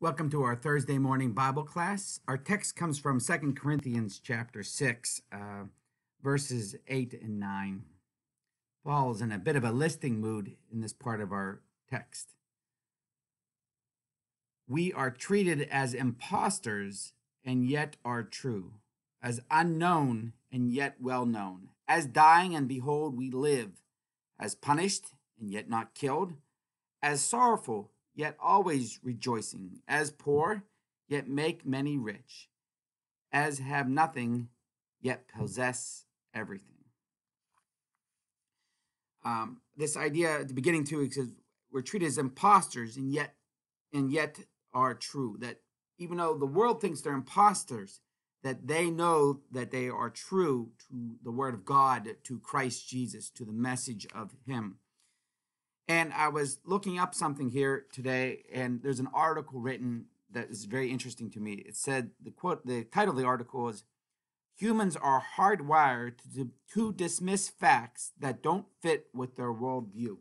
Welcome to our Thursday morning Bible class. Our text comes from Second Corinthians chapter 6, uh, verses 8 and 9. Paul's in a bit of a listing mood in this part of our text. We are treated as impostors and yet are true, as unknown and yet well known, as dying and behold we live, as punished and yet not killed, as sorrowful yet always rejoicing, as poor, yet make many rich, as have nothing, yet possess everything. Um, this idea at the beginning too, it says we're treated as imposters and yet and yet are true. That even though the world thinks they're imposters, that they know that they are true to the word of God, to Christ Jesus, to the message of Him. And I was looking up something here today, and there's an article written that is very interesting to me. It said the quote, the title of the article is Humans are hardwired to, to dismiss facts that don't fit with their worldview.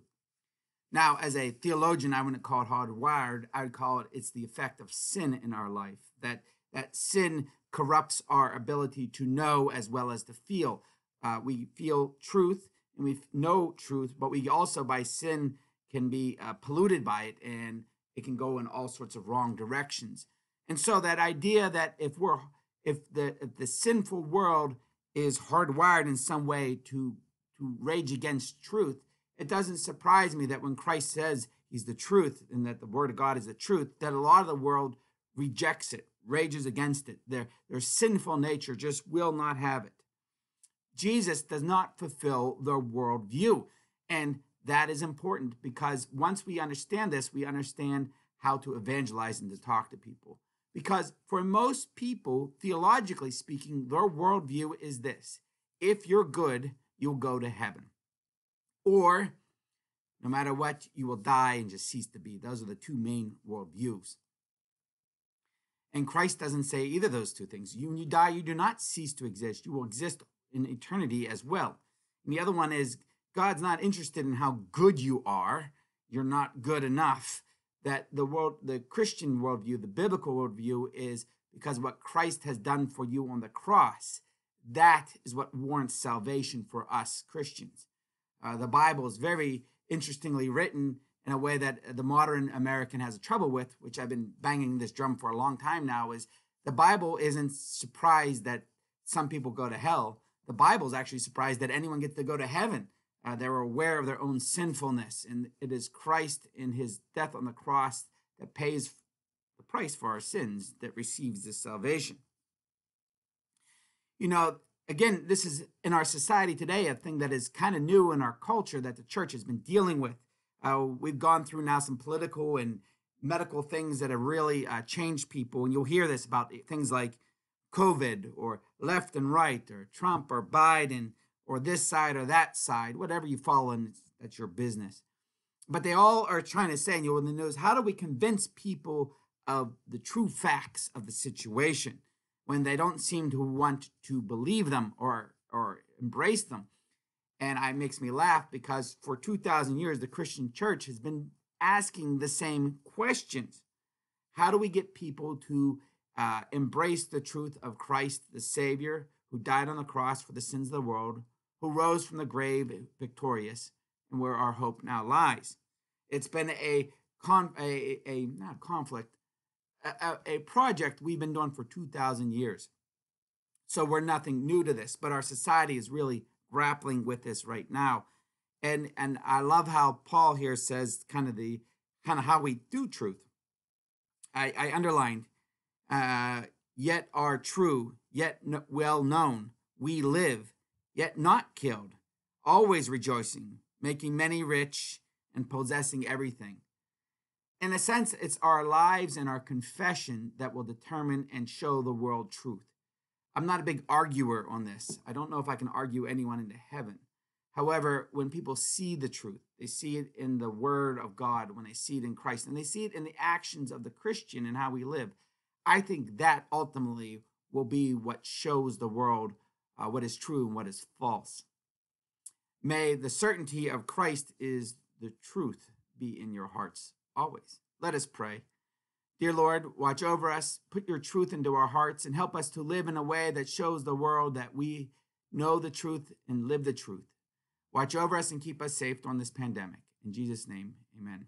Now, as a theologian, I wouldn't call it hardwired. I would call it it's the effect of sin in our life. That that sin corrupts our ability to know as well as to feel. Uh, we feel truth and we know truth, but we also, by sin, can be uh, polluted by it and it can go in all sorts of wrong directions. And so that idea that if we're if the if the sinful world is hardwired in some way to to rage against truth, it doesn't surprise me that when Christ says he's the truth and that the word of God is the truth, that a lot of the world rejects it, rages against it. Their their sinful nature just will not have it. Jesus does not fulfill their worldview. And that is important because once we understand this, we understand how to evangelize and to talk to people. Because for most people, theologically speaking, their worldview is this if you're good, you'll go to heaven. Or no matter what, you will die and just cease to be. Those are the two main worldviews. And Christ doesn't say either of those two things. You, when you die, you do not cease to exist. You will exist in eternity as well. And the other one is God's not interested in how good you are. You're not good enough. That the world, the Christian worldview, the biblical worldview is because what Christ has done for you on the cross. That is what warrants salvation for us Christians. Uh, the Bible is very interestingly written in a way that the modern American has trouble with, which I've been banging this drum for a long time now, is the Bible isn't surprised that some people go to hell the Bible is actually surprised that anyone gets to go to heaven. Uh, they're aware of their own sinfulness, and it is Christ in his death on the cross that pays the price for our sins that receives this salvation. You know, again, this is in our society today a thing that is kind of new in our culture that the church has been dealing with. Uh, we've gone through now some political and medical things that have really uh, changed people, and you'll hear this about things like COVID or left and right or Trump or Biden or this side or that side, whatever you follow, and that's your business. But they all are trying to say, and you'll in the news, how do we convince people of the true facts of the situation when they don't seem to want to believe them or or embrace them? And it makes me laugh because for 2,000 years, the Christian church has been asking the same questions. How do we get people to uh, embrace the truth of Christ, the Savior, who died on the cross for the sins of the world, who rose from the grave victorious, and where our hope now lies. It's been a con a, a not conflict, a, a project we've been doing for 2,000 years. So we're nothing new to this, but our society is really grappling with this right now. And and I love how Paul here says kind of the kind of how we do truth. I, I underlined uh, yet are true, yet well known. We live, yet not killed, always rejoicing, making many rich, and possessing everything. In a sense, it's our lives and our confession that will determine and show the world truth. I'm not a big arguer on this. I don't know if I can argue anyone into heaven. However, when people see the truth, they see it in the word of God, when they see it in Christ, and they see it in the actions of the Christian and how we live, I think that ultimately will be what shows the world uh, what is true and what is false. May the certainty of Christ is the truth be in your hearts always. Let us pray. Dear Lord, watch over us, put your truth into our hearts, and help us to live in a way that shows the world that we know the truth and live the truth. Watch over us and keep us safe during this pandemic. In Jesus' name, amen.